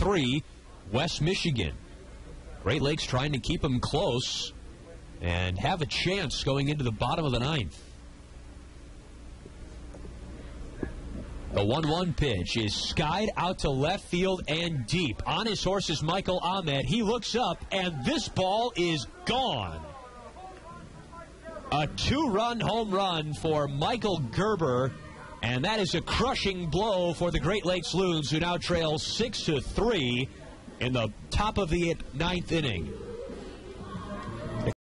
three, West Michigan. Great Lakes trying to keep them close and have a chance going into the bottom of the ninth. The 1 1 pitch is skied out to left field and deep. On his horse is Michael Ahmed. He looks up, and this ball is gone. A two run home run for Michael Gerber, and that is a crushing blow for the Great Lakes Loons, who now trail 6 to 3 in the top of the ninth inning.